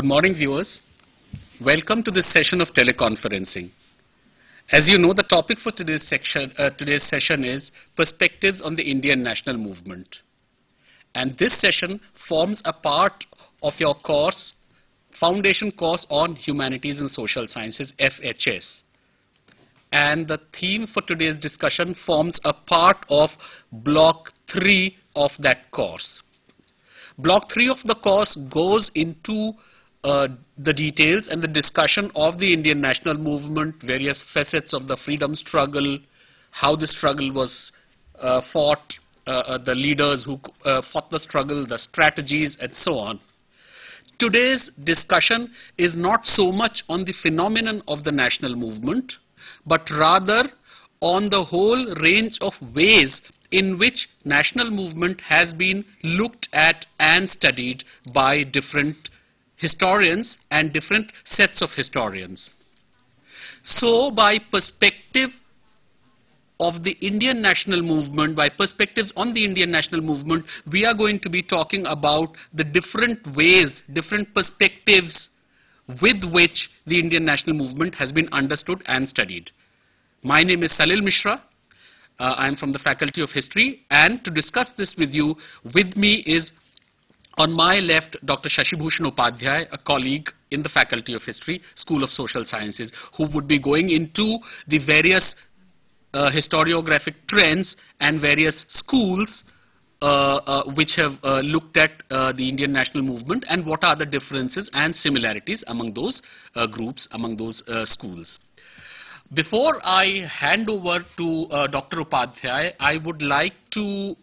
Good morning, viewers. Welcome to this session of teleconferencing. As you know, the topic for today's, section, uh, today's session is Perspectives on the Indian National Movement. And this session forms a part of your course, Foundation Course on Humanities and Social Sciences, FHS. And the theme for today's discussion forms a part of Block 3 of that course. Block 3 of the course goes into uh, the details and the discussion of the Indian national movement, various facets of the freedom struggle, how the struggle was uh, fought, uh, uh the leaders who uh, fought the struggle, the strategies, and so on. Today's discussion is not so much on the phenomenon of the national movement, but rather on the whole range of ways in which national movement has been looked at and studied by different historians and different sets of historians. So by perspective of the Indian national movement, by perspectives on the Indian national movement, we are going to be talking about the different ways, different perspectives with which the Indian national movement has been understood and studied. My name is Salil Mishra. Uh, I am from the Faculty of History and to discuss this with you, with me is on my left, Dr. Shashibhushan Upadhyay, a colleague in the Faculty of History, School of Social Sciences, who would be going into the various uh, historiographic trends and various schools uh, uh, which have uh, looked at uh, the Indian national movement and what are the differences and similarities among those uh, groups, among those schools. Before I hand over to Dr. Upadhyay, I would like to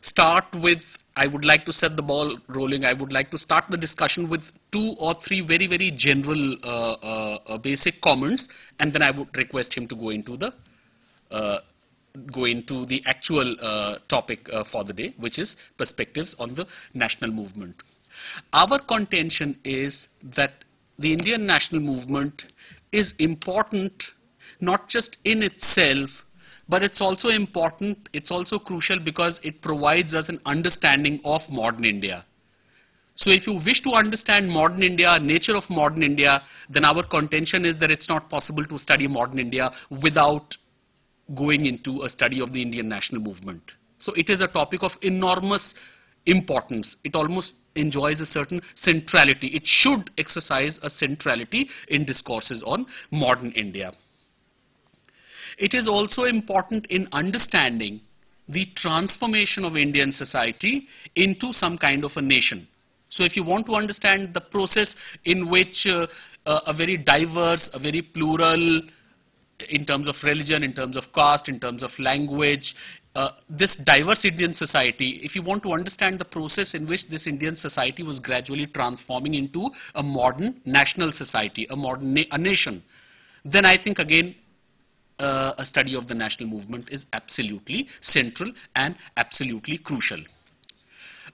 start with I would like to set the ball rolling. I would like to start the discussion with two or three very, very general uh, uh, uh basic comments, and then I would request him to go into the uh, go into the actual uh, topic uh, for the day, which is perspectives on the national movement. Our contention is that the Indian national movement is important not just in itself, but it's also important, it's also crucial because it provides us an understanding of modern India. So if you wish to understand modern India, nature of modern India, then our contention is that it's not possible to study modern India without going into a study of the Indian national movement. So it is a topic of enormous importance. It almost enjoys a certain centrality. It should exercise a centrality in discourses on modern India. It is also important in understanding the transformation of Indian society into some kind of a nation. So if you want to understand the process in which uh, uh, a very diverse, a very plural, in terms of religion, in terms of caste, in terms of language, uh, this diverse Indian society, if you want to understand the process in which this Indian society was gradually transforming into a modern national society, a modern na a nation, then I think again uh, a study of the national movement is absolutely central and absolutely crucial.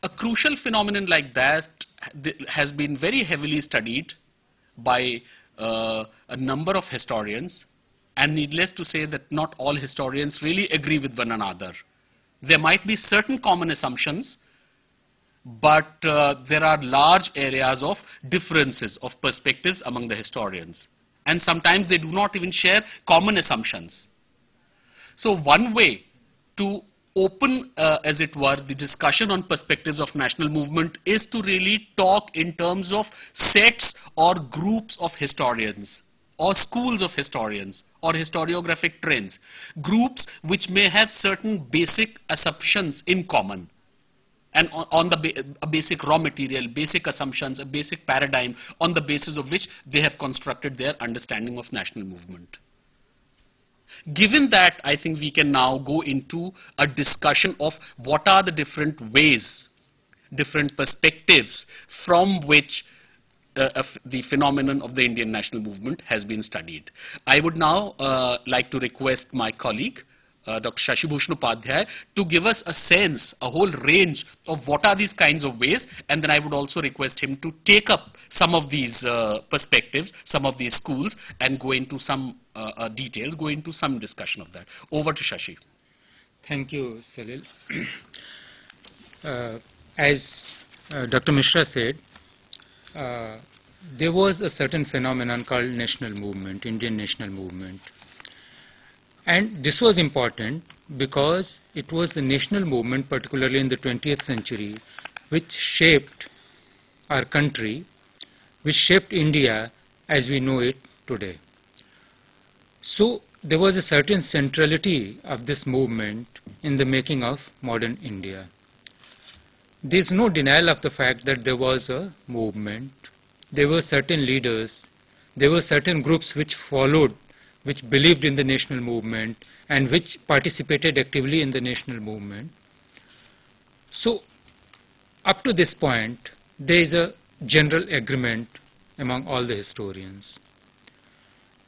A crucial phenomenon like that has been very heavily studied by uh, a number of historians and needless to say that not all historians really agree with one another. There might be certain common assumptions but uh, there are large areas of differences of perspectives among the historians and sometimes they do not even share common assumptions. So one way to open, uh, as it were, the discussion on perspectives of national movement is to really talk in terms of sets or groups of historians or schools of historians or historiographic trends, groups which may have certain basic assumptions in common and on, the ba a basic raw material, basic assumptions, a basic paradigm on the basis of which they have constructed their understanding of national movement. Given that, I think we can now go into a discussion of what are the different ways, different perspectives from which uh, the phenomenon of the Indian national movement has been studied. I would now uh, like to request my colleague, uh, Dr. Shashibhushan Upadhyay to give us a sense, a whole range of what are these kinds of ways and then I would also request him to take up some of these uh, perspectives, some of these schools and go into some uh, uh details, go into some discussion of that. Over to Shashi. Thank you, Salil. Uh, as Dr. Mishra said, there was a certain phenomenon called national movement, Indian national movement. And this was important because it was the national movement, particularly in the 20th century, which shaped our country, which shaped India as we know it today. So there was a certain centrality of this movement in the making of modern India. There is no denial of the fact that there was a movement, there were certain leaders, there were certain groups which followed, which believed in the national movement and which participated actively in the national movement. So up to this point, there is a general agreement among all the historians.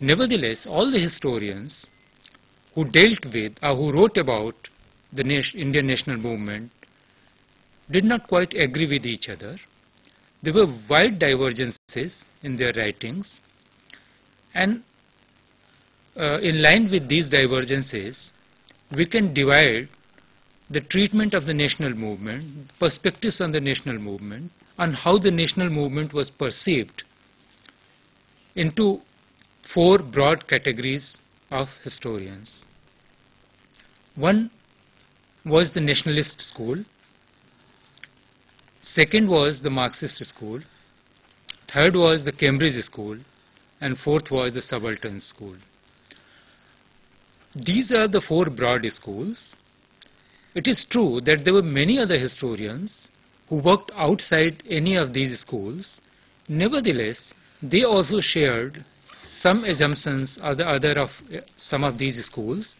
Nevertheless, all the historians who dealt with or who wrote about the Indian national movement did not quite agree with each other. There were wide divergences in their writings and uh, in line with these divergences, we can divide the treatment of the national movement, perspectives on the national movement, and how the national movement was perceived into four broad categories of historians. One was the nationalist school, second was the Marxist school, third was the Cambridge school, and fourth was the subaltern school. These are the four broad schools. It is true that there were many other historians who worked outside any of these schools. Nevertheless, they also shared some assumptions or the other of uh, some of these schools.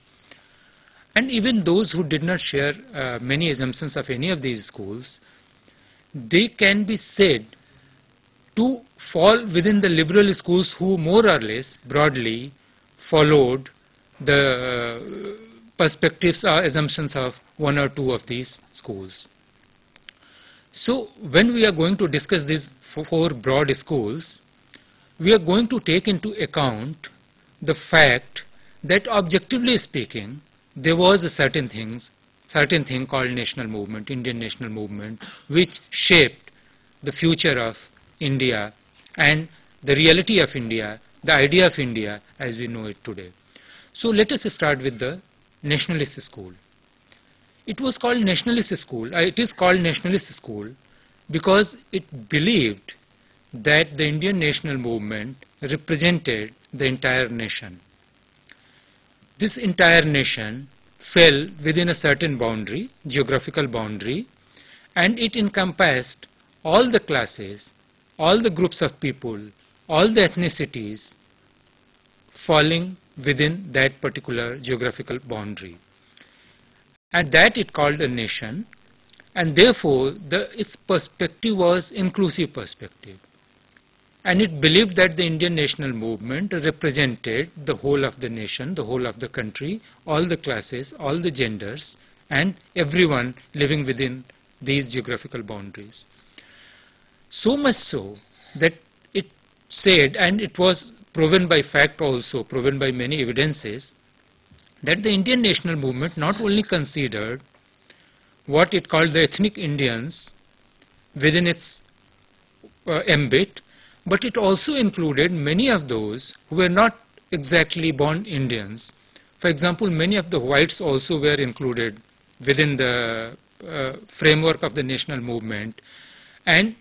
And even those who did not share uh, many assumptions of any of these schools, they can be said to fall within the liberal schools who more or less broadly followed the uh, perspectives or assumptions of one or two of these schools. So when we are going to discuss these four broad schools, we are going to take into account the fact that objectively speaking, there was a certain things, certain thing called national movement, Indian national movement, which shaped the future of India and the reality of India, the idea of India as we know it today. So let us start with the nationalist school. It was called nationalist school, uh, it is called nationalist school because it believed that the Indian national movement represented the entire nation. This entire nation fell within a certain boundary, geographical boundary, and it encompassed all the classes, all the groups of people, all the ethnicities falling within that particular geographical boundary. And that it called a nation, and therefore the, its perspective was inclusive perspective and it believed that the Indian national movement represented the whole of the nation, the whole of the country, all the classes, all the genders, and everyone living within these geographical boundaries. So much so that said, and it was proven by fact also, proven by many evidences, that the Indian national movement not only considered what it called the ethnic Indians within its uh, ambit, but it also included many of those who were not exactly born Indians. For example, many of the whites also were included within the uh, framework of the national movement and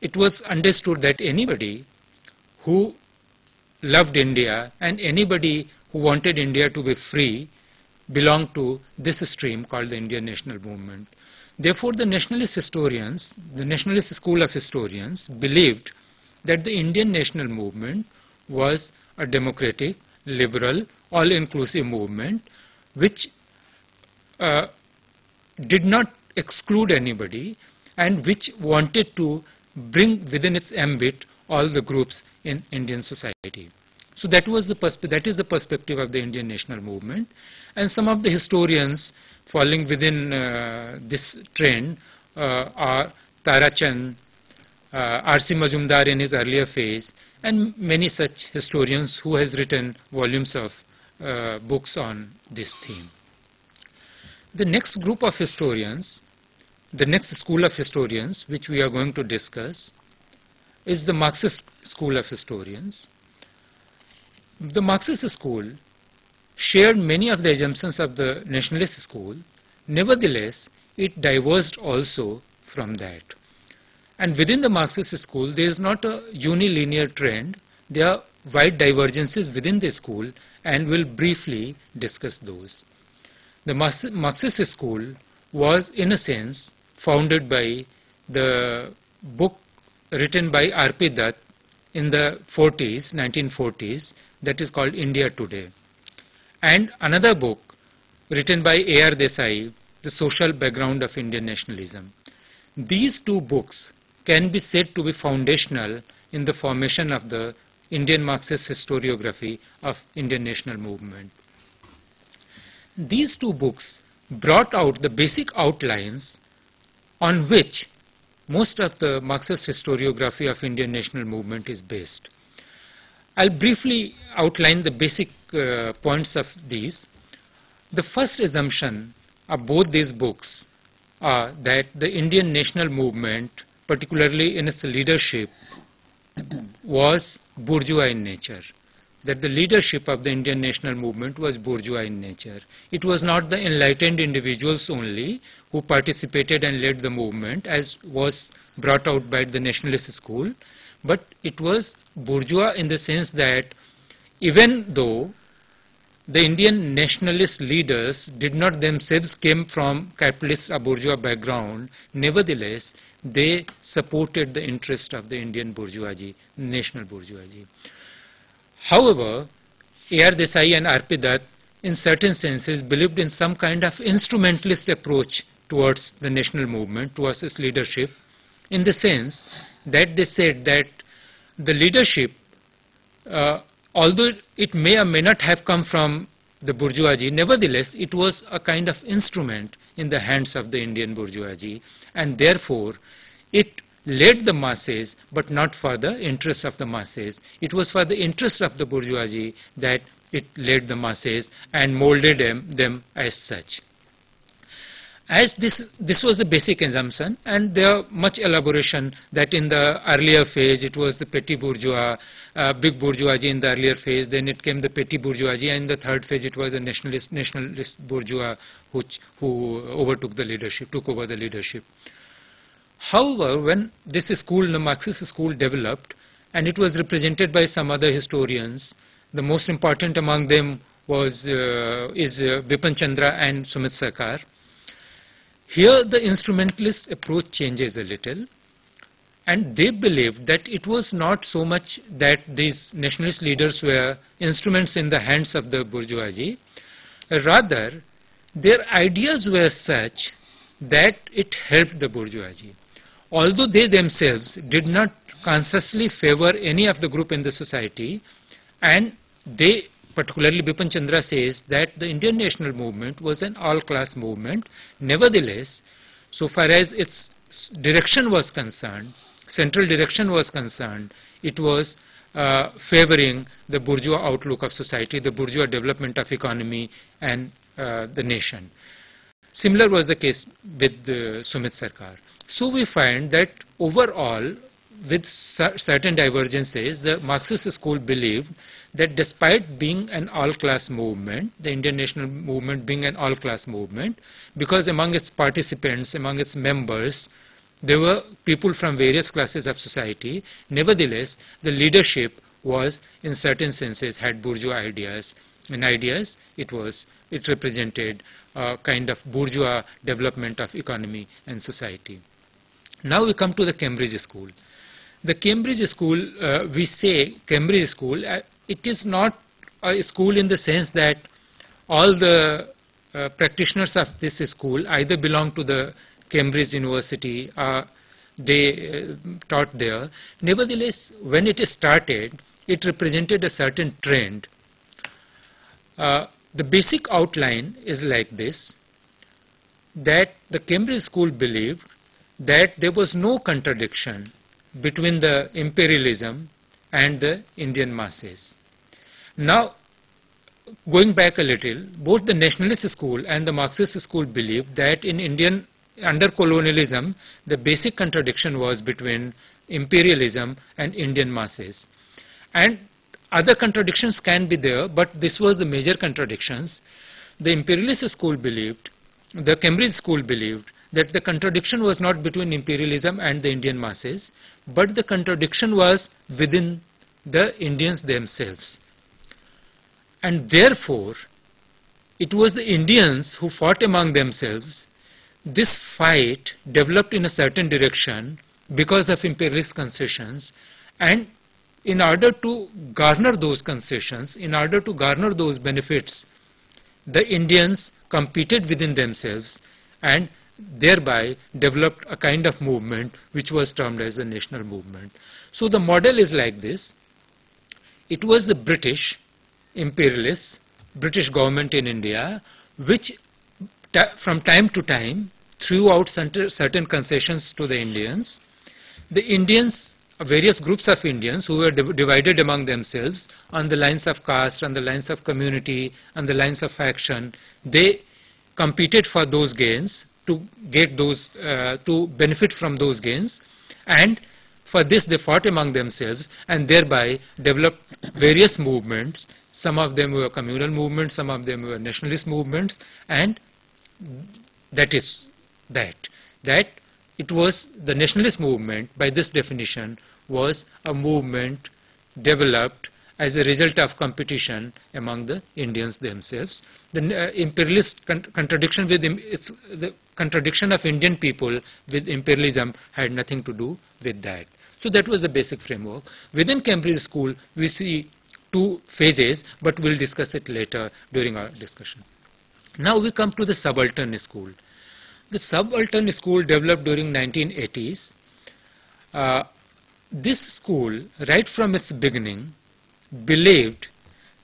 it was understood that anybody who loved India and anybody who wanted India to be free belonged to this stream called the Indian national movement. Therefore, the nationalist historians, the nationalist school of historians believed that the Indian national movement was a democratic, liberal, all-inclusive movement which uh, did not exclude anybody and which wanted to bring within its ambit all the groups in Indian society. So that was the that is the perspective of the Indian national movement and some of the historians falling within uh, this trend uh, are Tarachand, uh, R.C. Majumdar in his earlier phase, and many such historians who has written volumes of uh, books on this theme. The next group of historians, the next school of historians which we are going to discuss is the Marxist school of historians. The Marxist school shared many of the assumptions of the nationalist school. Nevertheless, it diverged also from that. And within the Marxist school, there is not a unilinear trend. There are wide divergences within the school and we'll briefly discuss those. The Marxist school was, in a sense, founded by the book written by R.P. Dutt in the 40s, 1940s, that is called India Today. And another book written by A.R. Desai, The Social Background of Indian Nationalism. These two books can be said to be foundational in the formation of the Indian Marxist historiography of Indian national movement. These two books brought out the basic outlines on which most of the Marxist historiography of Indian national movement is based. I'll briefly outline the basic uh, points of these. The first assumption of both these books are that the Indian national movement, particularly in its leadership, was bourgeois in nature that the leadership of the Indian national movement was bourgeois in nature. It was not the enlightened individuals only who participated and led the movement as was brought out by the nationalist school, but it was bourgeois in the sense that even though the Indian nationalist leaders did not themselves came from capitalist or bourgeois background, nevertheless they supported the interest of the Indian bourgeoisie, national bourgeoisie. However, A.R. Desai and R.P. Dutt in certain senses believed in some kind of instrumentalist approach towards the national movement, towards its leadership, in the sense that they said that the leadership, uh, although it may or may not have come from the bourgeoisie, nevertheless it was a kind of instrument in the hands of the Indian bourgeoisie and therefore it led the masses but not for the interests of the masses. It was for the interests of the bourgeoisie that it led the masses and molded them, them as such. As this, this was the basic assumption and there much elaboration that in the earlier phase it was the petty bourgeois, uh, big bourgeoisie in the earlier phase, then it came the petty bourgeoisie and in the third phase it was the nationalist, nationalist bourgeois which, who overtook the leadership, took over the leadership. However, when this school, the Marxist school developed, and it was represented by some other historians, the most important among them was uh, is uh, Bipin Chandra and Sumit Sarkar. Here the instrumentalist approach changes a little and they believed that it was not so much that these nationalist leaders were instruments in the hands of the bourgeoisie, rather their ideas were such that it helped the bourgeoisie although they themselves did not consciously favor any of the group in the society and they particularly Bipin Chandra says that the Indian national movement was an all-class movement. Nevertheless, so far as its direction was concerned, central direction was concerned, it was uh, favoring the bourgeois outlook of society, the bourgeois development of economy and uh, the nation. Similar was the case with uh, Sumit Sarkar. So we find that overall, with certain divergences, the Marxist school believed that despite being an all-class movement, the Indian national movement being an all-class movement, because among its participants, among its members, there were people from various classes of society, nevertheless, the leadership was, in certain senses, had bourgeois ideas. And ideas, it was, it represented a kind of bourgeois development of economy and society. Now we come to the Cambridge School. The Cambridge School, uh, we say Cambridge School, uh, it is not a school in the sense that all the uh, practitioners of this school either belong to the Cambridge University or they uh, taught there. Nevertheless, when it started, it represented a certain trend. Uh, the basic outline is like this, that the Cambridge School believed that there was no contradiction between the imperialism and the Indian masses. Now, going back a little, both the nationalist school and the Marxist school believed that in Indian, under colonialism, the basic contradiction was between imperialism and Indian masses. And other contradictions can be there, but this was the major contradictions. The imperialist school believed, the Cambridge school believed that the contradiction was not between imperialism and the Indian masses, but the contradiction was within the Indians themselves. And therefore, it was the Indians who fought among themselves. This fight developed in a certain direction because of imperialist concessions and in order to garner those concessions, in order to garner those benefits, the Indians competed within themselves and thereby developed a kind of movement which was termed as the national movement. So the model is like this. It was the British imperialists, British government in India, which from time to time threw out certain concessions to the Indians. The Indians, various groups of Indians who were divided among themselves on the lines of caste, on the lines of community, on the lines of faction, they competed for those gains to get those, uh, to benefit from those gains and for this they fought among themselves and thereby developed various movements. Some of them were communal movements, some of them were nationalist movements and that is that. That it was the nationalist movement by this definition was a movement developed as a result of competition among the Indians themselves. The uh, imperialist con contradiction with the contradiction of Indian people with imperialism had nothing to do with that. So that was the basic framework. Within Cambridge School, we see two phases, but we'll discuss it later during our discussion. Now we come to the subaltern school. The subaltern school developed during 1980s. Uh, this school, right from its beginning, believed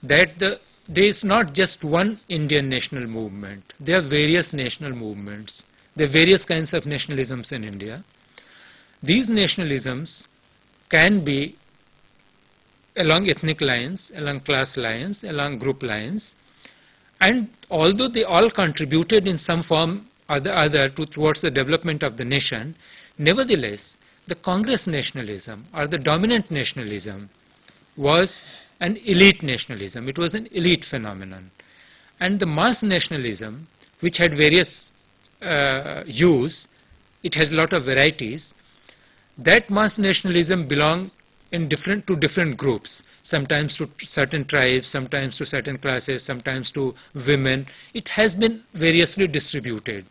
that the, there is not just one Indian national movement. There are various national movements. There are various kinds of nationalisms in India. These nationalisms can be along ethnic lines, along class lines, along group lines. And although they all contributed in some form or the other to, towards the development of the nation, nevertheless, the Congress nationalism or the dominant nationalism was an elite nationalism. It was an elite phenomenon. And the mass nationalism, which had various uh, hues, it has a lot of varieties, that mass nationalism belonged in different to different groups, sometimes to certain tribes, sometimes to certain classes, sometimes to women. It has been variously distributed.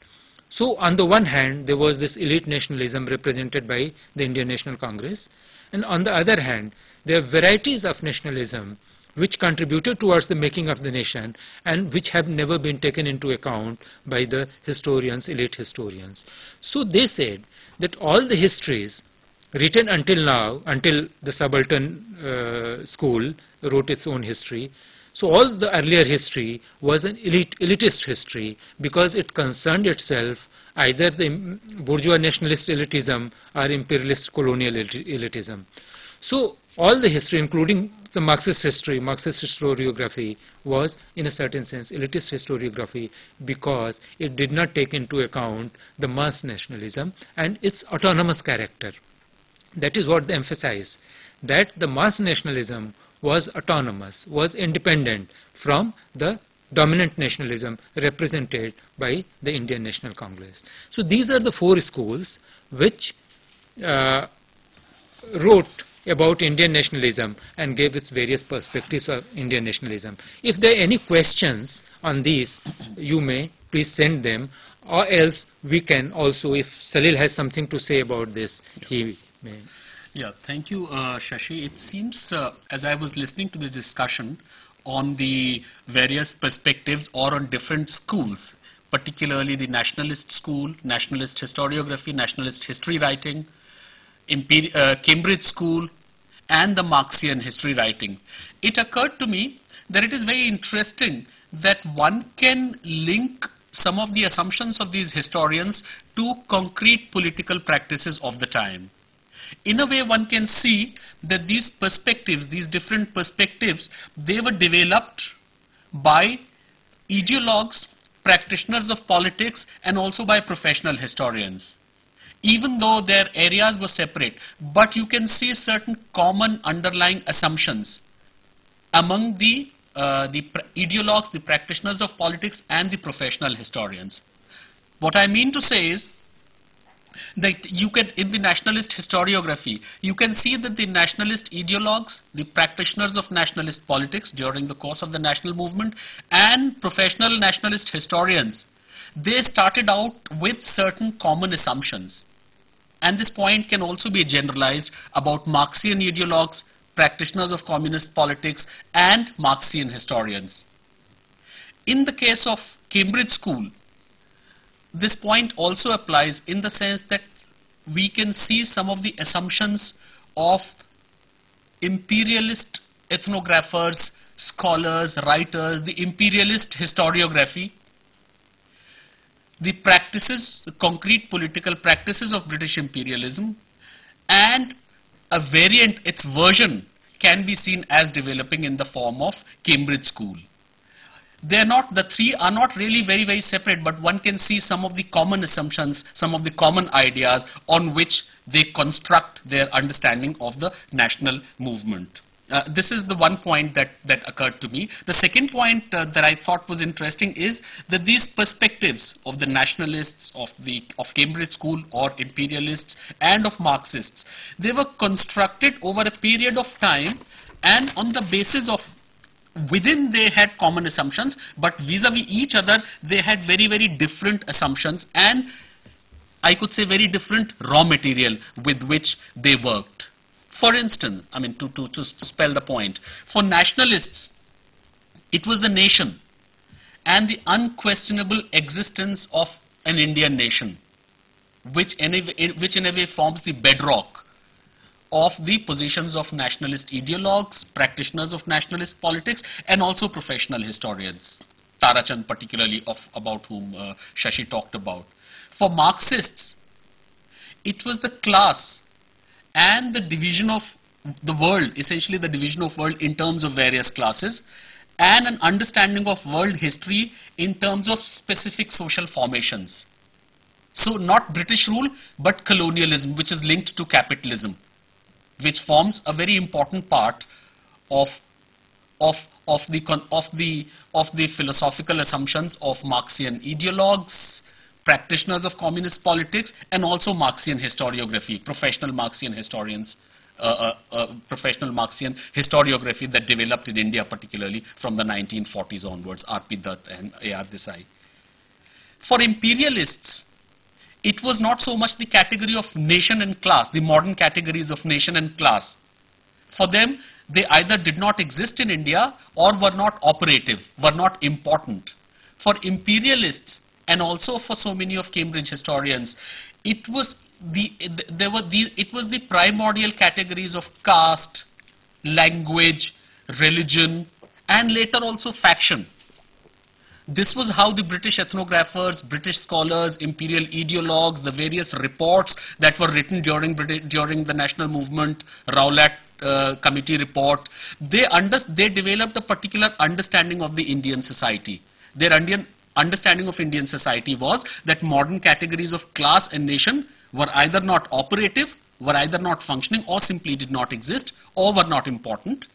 So on the one hand, there was this elite nationalism represented by the Indian National Congress, and on the other hand, there are varieties of nationalism which contributed towards the making of the nation and which have never been taken into account by the historians, elite historians. So they said that all the histories written until now, until the subaltern uh, school wrote its own history, so all the earlier history was an elite, elitist history because it concerned itself either the bourgeois nationalist elitism or imperialist colonial elitism. So all the history, including the Marxist history, Marxist historiography, was in a certain sense elitist historiography because it did not take into account the mass nationalism and its autonomous character. That is what they emphasize, that the mass nationalism was autonomous, was independent from the dominant nationalism represented by the Indian National Congress. So these are the four schools which uh, wrote about Indian nationalism and gave its various perspectives of Indian nationalism. If there are any questions on these, you may please send them or else we can also, if Salil has something to say about this, he may. Yeah, thank you, uh, Shashi. It seems, uh, as I was listening to this discussion on the various perspectives or on different schools, particularly the nationalist school, nationalist historiography, nationalist history writing, uh, Cambridge School and the Marxian history writing. It occurred to me that it is very interesting that one can link some of the assumptions of these historians to concrete political practices of the time. In a way, one can see that these perspectives, these different perspectives, they were developed by ideologues, practitioners of politics, and also by professional historians. even though their areas were separate, but you can see certain common underlying assumptions among the, uh, the ideologues, the practitioners of politics and the professional historians. What I mean to say is that you can, in the nationalist historiography, you can see that the nationalist ideologues, the practitioners of nationalist politics during the course of the national movement, and professional nationalist historians, they started out with certain common assumptions. And this point can also be generalized about Marxian ideologues, practitioners of communist politics, and Marxian historians. In the case of Cambridge School, this point also applies in the sense that we can see some of the assumptions of imperialist ethnographers, scholars, writers, the imperialist historiography, the practices, the concrete political practices of British imperialism, and a variant, its version, can be seen as developing in the form of Cambridge School they're not, the three are not really very, very separate, but one can see some of the common assumptions, some of the common ideas on which they construct their understanding of the national movement. Uh, this is the one point that, that occurred to me. The second point uh, that I thought was interesting is that these perspectives of the nationalists, of the of Cambridge School or imperialists and of Marxists, they were constructed over a period of time and on the basis of within they had common assumptions, but vis-a-vis -vis each other, they had very, very different assumptions and I could say very different raw material with which they worked. For instance, I mean, to, to, to spell the point, for nationalists, it was the nation and the unquestionable existence of an Indian nation, which in, a, which in a way forms the bedrock of the positions of nationalist ideologues, practitioners of nationalist politics, and also professional historians. Tarachand particularly of about whom uh, Shashi talked about. For Marxists, it was the class and the division of the world, essentially the division of world in terms of various classes, and an understanding of world history in terms of specific social formations. So not British rule, but colonialism, which is linked to capitalism which forms a very important part of of of the of the of the philosophical assumptions of Marxian ideologues, practitioners of communist politics, and also Marxian historiography, professional Marxian historians. Uh, uh, uh, professional Marxian historiography that developed in India particularly from the 1940s onwards, R.P. Dutt and A.R. Desai. For imperialists, it was not so much the category of nation and class, the modern categories of nation and class. For them, they either did not exist in India or were not operative, were not important. For imperialists and also for so many of Cambridge historians, it was the, there were the, it was the primordial categories of caste, language, religion, and later also faction this was how the British ethnographers, British scholars, imperial ideologues, the various reports that were written during, British, during the national movement, Rowlatt uh, committee report, they, they developed a particular understanding of the Indian society. Their Indian understanding of Indian society was that modern categories of class and nation were either not operative, were either not functioning or simply did not exist or were not important.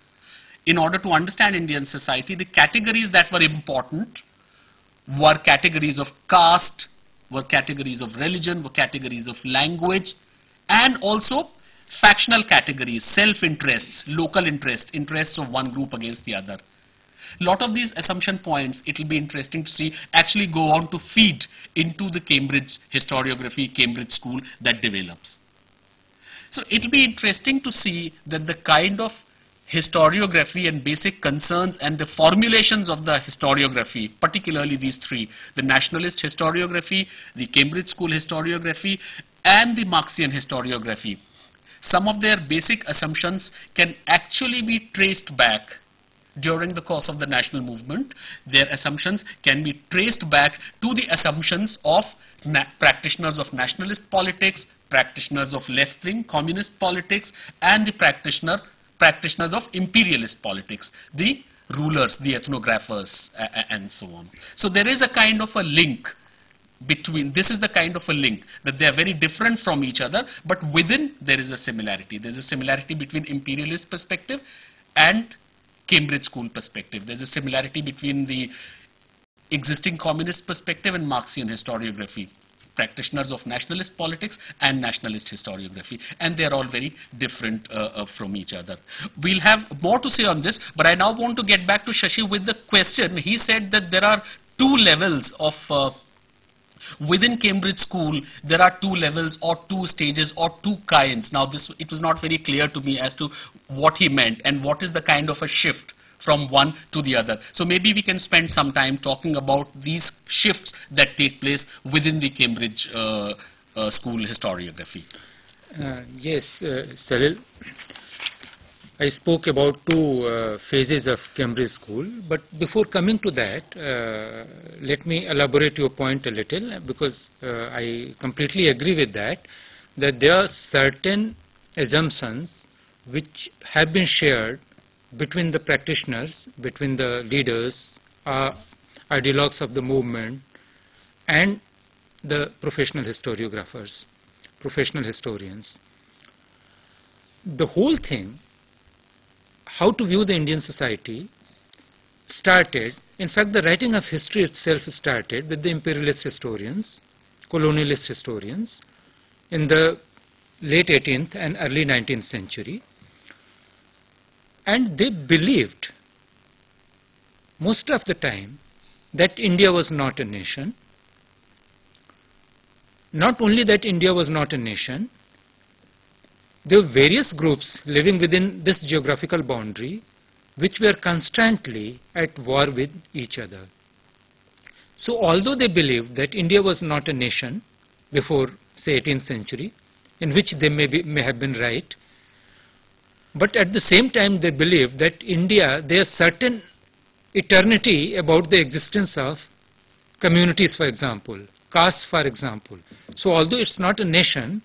In order to understand Indian society, the categories that were important were categories of caste, were categories of religion, were categories of language, and also factional categories, self-interests, local interests, interests of one group against the other. Lot of these assumption points, it will be interesting to see, actually go on to feed into the Cambridge historiography, Cambridge school that develops. So it will be interesting to see that the kind of historiography and basic concerns and the formulations of the historiography, particularly these three, the nationalist historiography, the Cambridge School historiography, and the Marxian historiography. Some of their basic assumptions can actually be traced back during the course of the national movement. Their assumptions can be traced back to the assumptions of practitioners of nationalist politics, practitioners of left-wing communist politics, and the practitioner practitioners of imperialist politics, the rulers, the ethnographers, and so on. So there is a kind of a link between, this is the kind of a link, that they are very different from each other, but within there is a similarity. There's a similarity between imperialist perspective and Cambridge school perspective. There's a similarity between the existing communist perspective and Marxian historiography practitioners of nationalist politics and nationalist historiography and they're all very different uh, uh, from each other. We'll have more to say on this but I now want to get back to Shashi with the question. He said that there are two levels of uh, within Cambridge school there are two levels or two stages or two kinds. Now this it was not very clear to me as to what he meant and what is the kind of a shift from one to the other. So maybe we can spend some time talking about these shifts that take place within the Cambridge uh, uh, school historiography. Uh, yes, uh, Salil. I spoke about two uh, phases of Cambridge School, but before coming to that, uh, let me elaborate your point a little because uh, I completely agree with that, that there are certain assumptions which have been shared between the practitioners, between the leaders, uh, ideologues of the movement, and the professional historiographers, professional historians. The whole thing, how to view the Indian society, started, in fact the writing of history itself started with the imperialist historians, colonialist historians, in the late 18th and early 19th century and they believed most of the time that India was not a nation. Not only that India was not a nation, there were various groups living within this geographical boundary which were constantly at war with each other. So although they believed that India was not a nation before say 18th century, in which they may, be, may have been right, but at the same time, they believe that India, there's certain eternity about the existence of communities, for example, castes, for example. So although it's not a nation,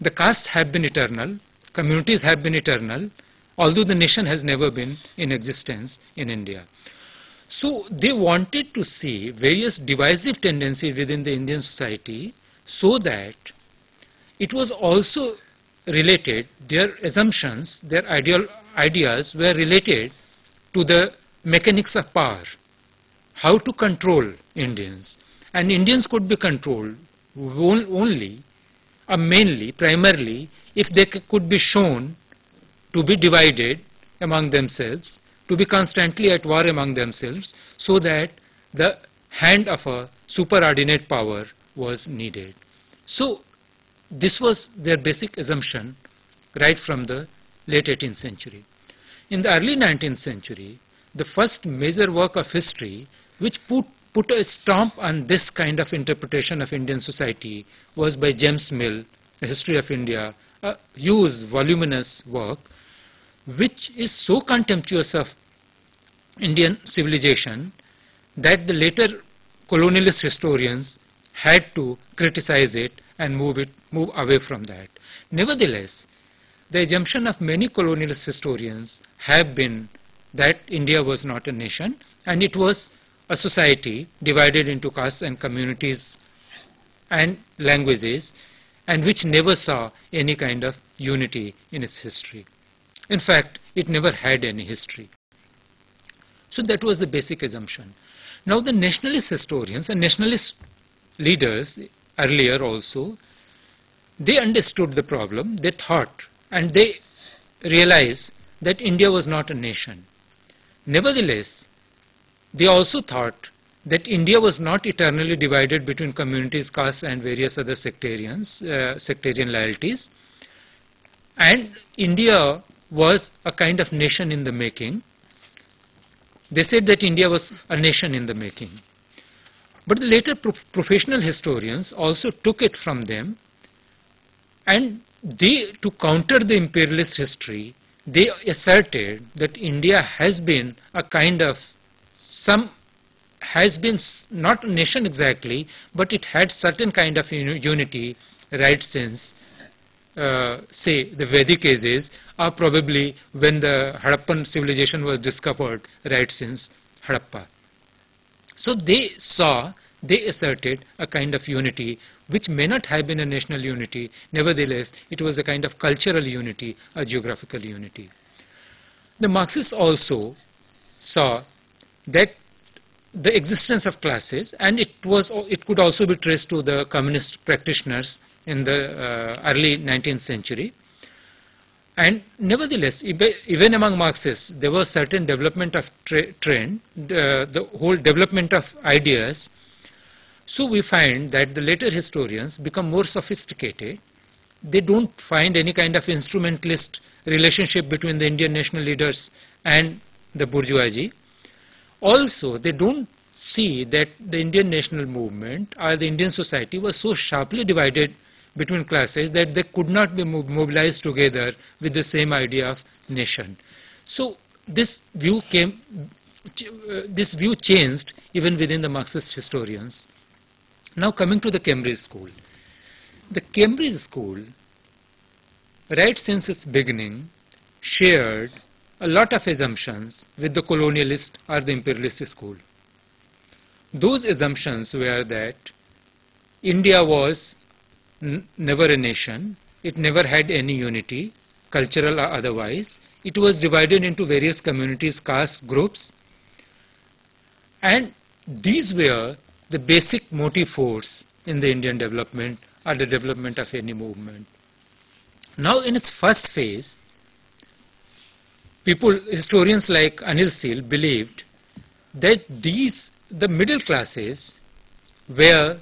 the castes have been eternal, communities have been eternal, although the nation has never been in existence in India. So they wanted to see various divisive tendencies within the Indian society so that it was also related, their assumptions, their ideal ideas were related to the mechanics of power, how to control Indians. And Indians could be controlled only, or mainly, primarily, if they could be shown to be divided among themselves, to be constantly at war among themselves, so that the hand of a superordinate power was needed. So this was their basic assumption right from the late 18th century. In the early 19th century, the first major work of history which put, put a stamp on this kind of interpretation of Indian society was by James Mill, A History of India, a huge voluminous work which is so contemptuous of Indian civilization that the later colonialist historians had to criticize it and move, it, move away from that. Nevertheless, the assumption of many colonialist historians have been that India was not a nation and it was a society divided into castes and communities and languages and which never saw any kind of unity in its history. In fact, it never had any history. So that was the basic assumption. Now the nationalist historians and nationalist leaders earlier also, they understood the problem, they thought, and they realized that India was not a nation. Nevertheless, they also thought that India was not eternally divided between communities, castes and various other sectarians, uh, sectarian loyalties. And India was a kind of nation in the making. They said that India was a nation in the making. But the later pro professional historians also took it from them and they, to counter the imperialist history, they asserted that India has been a kind of some has been not a nation exactly, but it had certain kind of unity right since, uh, say, the Vedic ages, or probably when the Harappan civilization was discovered right since Harappa. So they saw they asserted a kind of unity which may not have been a national unity, nevertheless it was a kind of cultural unity, a geographical unity. The Marxists also saw that the existence of classes and it was it could also be traced to the communist practitioners in the uh, early 19th century and nevertheless even among marxists there was certain development of trend the whole development of ideas so we find that the later historians become more sophisticated they don't find any kind of instrumentalist relationship between the indian national leaders and the bourgeoisie also, they don't see that the Indian national movement or the Indian society was so sharply divided between classes that they could not be mobilized together with the same idea of nation. So this view came, uh, this view changed even within the Marxist historians. Now coming to the Cambridge School. The Cambridge School, right since its beginning, shared a lot of assumptions with the colonialist or the imperialist school. Those assumptions were that India was never a nation, it never had any unity, cultural or otherwise. It was divided into various communities, castes, groups, and these were the basic motive force in the Indian development or the development of any movement. Now in its first phase, people, historians like Anil Seal believed that these, the middle classes were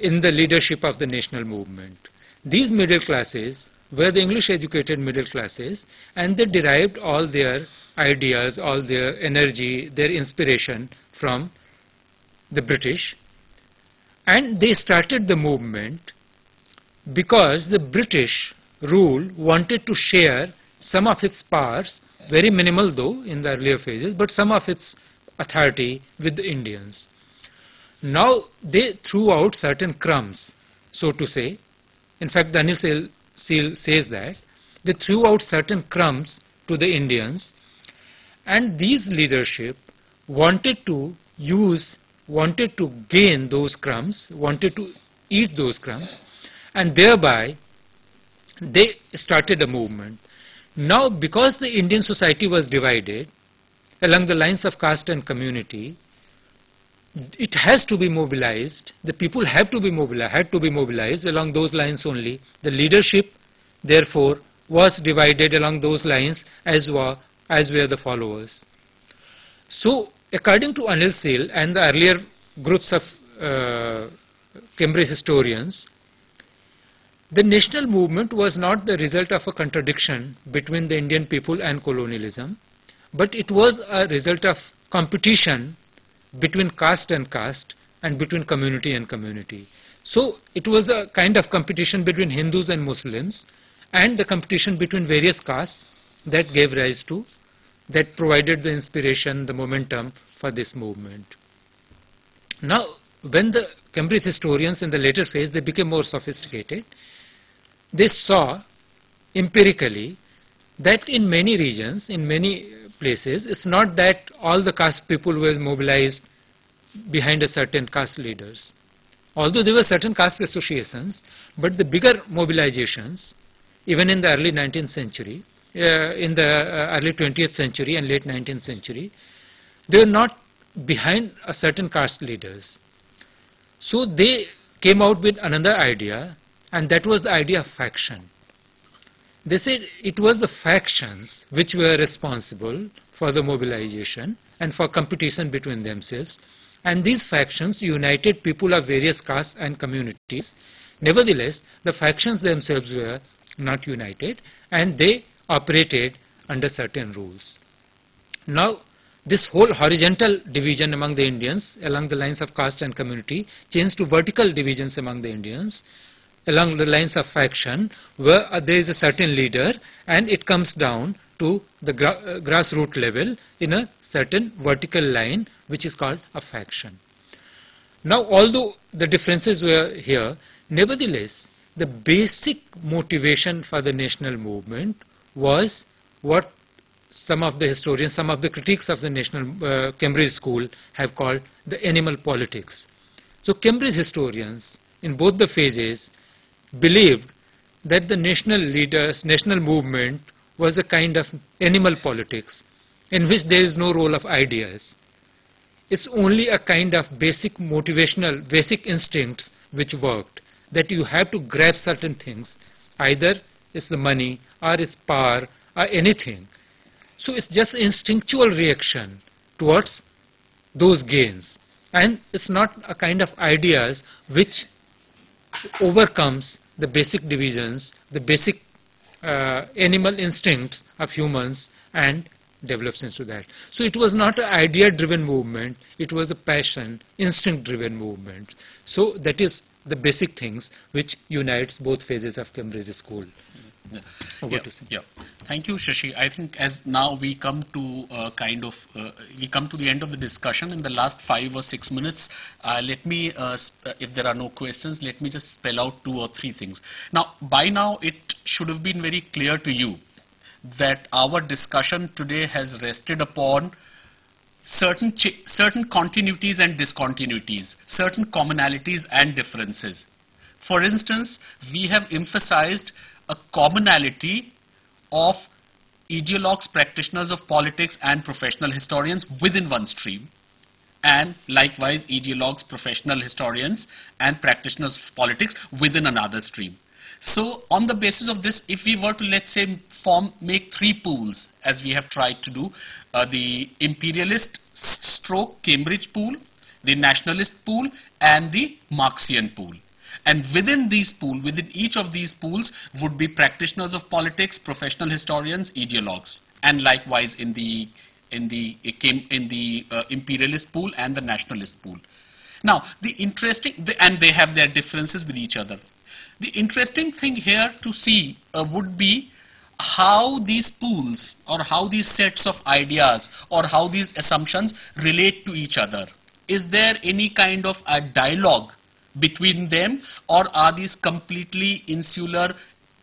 in the leadership of the national movement. These middle classes were the English educated middle classes and they derived all their ideas, all their energy, their inspiration from the British and they started the movement because the British rule wanted to share some of its powers, very minimal though in the earlier phases, but some of its authority with the Indians. Now they threw out certain crumbs, so to say. In fact, Anil Seal says that they threw out certain crumbs to the Indians and these leadership wanted to use, wanted to gain those crumbs, wanted to eat those crumbs and thereby they started a movement. Now, because the Indian society was divided along the lines of caste and community, it has to be mobilized. The people have to be mobilized, had to be mobilized along those lines only. The leadership, therefore, was divided along those lines as were, as were the followers. So, according to Anil Seal and the earlier groups of uh, Cambridge historians, the national movement was not the result of a contradiction between the Indian people and colonialism, but it was a result of competition between caste and caste and between community and community. So it was a kind of competition between Hindus and Muslims and the competition between various castes that gave rise to, that provided the inspiration, the momentum for this movement. Now, when the Cambridge historians in the later phase, they became more sophisticated, they saw empirically that in many regions, in many places, it's not that all the caste people were mobilized behind a certain caste leaders. Although there were certain caste associations, but the bigger mobilizations, even in the early 19th century, in the uh, early 20th century and late 19th century, they were not behind a certain caste leaders. So they came out with another idea and that was the idea of faction. They said it was the factions which were responsible for the mobilization and for competition between themselves and these factions united people of various castes and communities. Nevertheless, the factions themselves were not united and they operated under certain rules. Now, this whole horizontal division among the Indians along the lines of caste and community changed to vertical divisions among the Indians along the lines of faction where uh, there is a certain leader and it comes down to the gra uh, grassroots level in a certain vertical line which is called a faction. Now although the differences were here, nevertheless the basic motivation for the national movement was what some of the historians, some of the critics of the national uh, Cambridge school have called the animal politics So Cambridge historians in both the phases believed that the national leaders, national movement was a kind of animal politics in which there is no role of ideas. It's only a kind of basic motivational, basic instincts which worked, that you have to grab certain things, either it's the money or it's power or anything. So it's just instinctual reaction towards those gains. And it's not a kind of ideas which overcomes the basic divisions, the basic uh, animal instincts of humans and develops into that. So it was not an idea-driven movement, it was a passion, instinct-driven movement. So that is the basic things which unites both phases of Cambridge School. Yeah. Yeah, yeah. Thank you, Shashi. I think as now we come to uh, kind of uh, we come to the end of the discussion. In the last five or six minutes, uh, let me, uh, uh, if there are no questions, let me just spell out two or three things. Now, by now, it should have been very clear to you that our discussion today has rested upon certain certain continuities and discontinuities, certain commonalities and differences. For instance, we have emphasized a commonality of ideologues, practitioners of politics and professional historians within one stream and likewise ideologues, professional historians and practitioners of politics within another stream. So on the basis of this, if we were to let's say form, make three pools as we have tried to do, uh, the imperialist stroke Cambridge pool, the nationalist pool and the Marxian pool. And within these pool, within each of these pools would be practitioners of politics, professional historians, ideologues, and likewise in the in the in the uh, imperialist pool and the nationalist pool. Now, the interesting, the, and they have their differences with each other. The interesting thing here to see uh, would be how these pools or how these sets of ideas or how these assumptions relate to each other. Is there any kind of a dialogue between them or are these completely insular,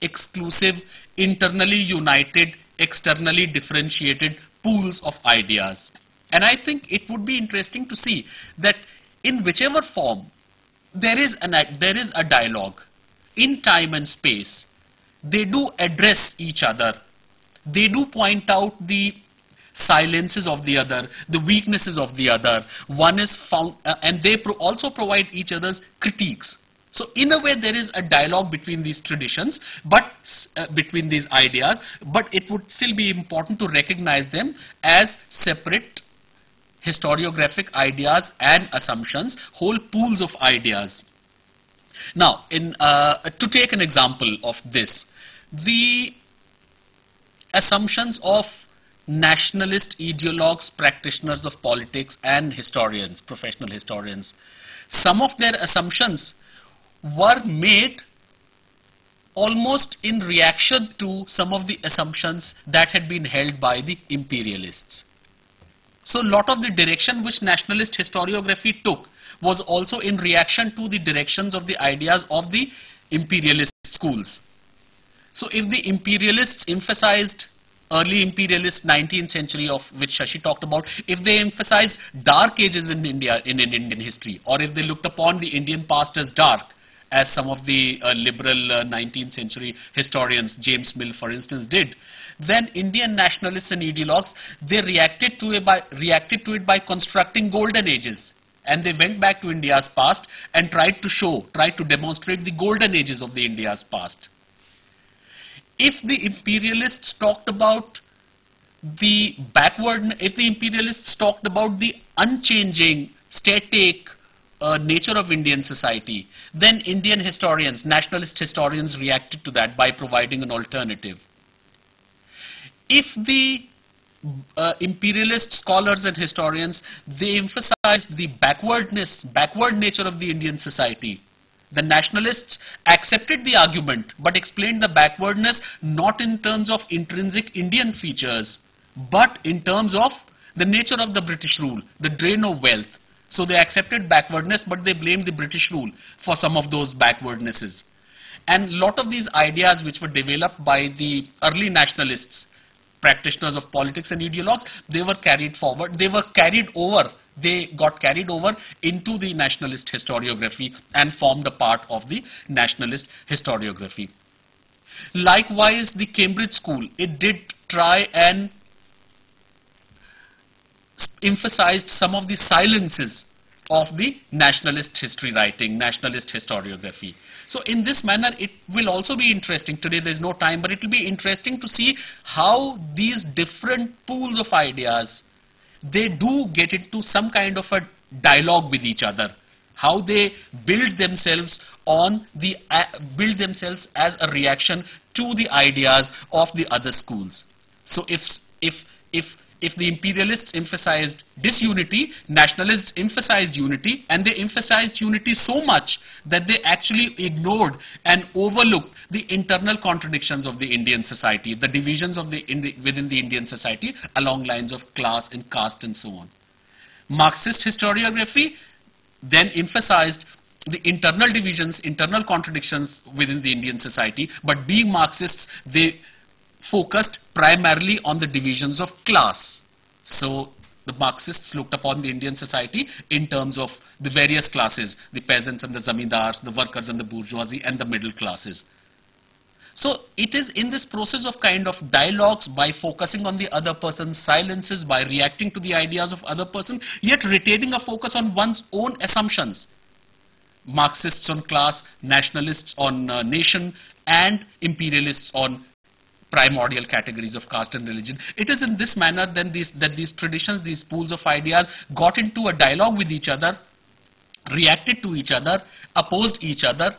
exclusive, internally united, externally differentiated pools of ideas? And I think it would be interesting to see that in whichever form there is, an, there is a dialogue in time and space. They do address each other. They do point out the silences of the other, the weaknesses of the other. One is found, uh, and they pro also provide each other's critiques. So in a way there is a dialogue between these traditions, but uh, between these ideas, but it would still be important to recognize them as separate historiographic ideas and assumptions, whole pools of ideas. Now, in, uh, to take an example of this, the assumptions of nationalist ideologues, practitioners of politics and historians, professional historians, some of their assumptions were made almost in reaction to some of the assumptions that had been held by the imperialists. So a lot of the direction which nationalist historiography took was also in reaction to the directions of the ideas of the imperialist schools. So if the imperialists emphasized early imperialist 19th century of which Shashi talked about, if they emphasized dark ages in India, in, in Indian history, or if they looked upon the Indian past as dark, as some of the uh, liberal uh, 19th century historians, James Mill for instance did, then Indian nationalists and ideologues, they reacted to, by, reacted to it by constructing golden ages. And they went back to India's past and tried to show, tried to demonstrate the golden ages of the India's past. If the imperialists talked about the backward, if the imperialists talked about the unchanging, static uh, nature of Indian society, then Indian historians, nationalist historians reacted to that by providing an alternative. If the uh, imperialist scholars and historians, they emphasized the backwardness, backward nature of the Indian society. The nationalists accepted the argument but explained the backwardness not in terms of intrinsic Indian features but in terms of the nature of the British rule, the drain of wealth. So they accepted backwardness but they blamed the British rule for some of those backwardnesses. And a lot of these ideas which were developed by the early nationalists, practitioners of politics and ideologues, they were carried forward, they were carried over they got carried over into the nationalist historiography and formed a part of the nationalist historiography. Likewise, the Cambridge School, it did try and emphasized some of the silences of the nationalist history writing, nationalist historiography. So in this manner, it will also be interesting. Today there is no time, but it will be interesting to see how these different pools of ideas, they do get into some kind of a dialogue with each other. How they build themselves on the, uh, build themselves as a reaction to the ideas of the other schools. So if, if, if if the imperialists emphasized disunity, nationalists emphasized unity, and they emphasized unity so much that they actually ignored and overlooked the internal contradictions of the Indian society, the divisions of the, the, within the Indian society along lines of class and caste and so on. Marxist historiography then emphasized the internal divisions, internal contradictions within the Indian society, but being Marxists, they focused primarily on the divisions of class. So the Marxists looked upon the Indian society in terms of the various classes, the peasants and the zamindars, the workers and the bourgeoisie and the middle classes. So it is in this process of kind of dialogues by focusing on the other person's silences, by reacting to the ideas of other person, yet retaining a focus on one's own assumptions. Marxists on class, nationalists on uh, nation, and imperialists on primordial categories of caste and religion. It is in this manner then these, that these traditions, these pools of ideas got into a dialogue with each other, reacted to each other, opposed each other,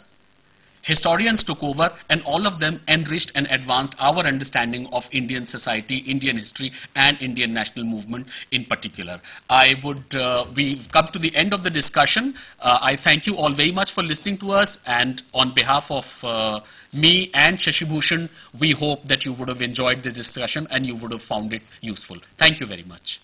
historians took over and all of them enriched and advanced our understanding of Indian society, Indian history and Indian national movement in particular. I would, uh, we've come to the end of the discussion. Uh, I thank you all very much for listening to us and on behalf of uh, me and Shashibhushan, we hope that you would have enjoyed this discussion and you would have found it useful. Thank you very much.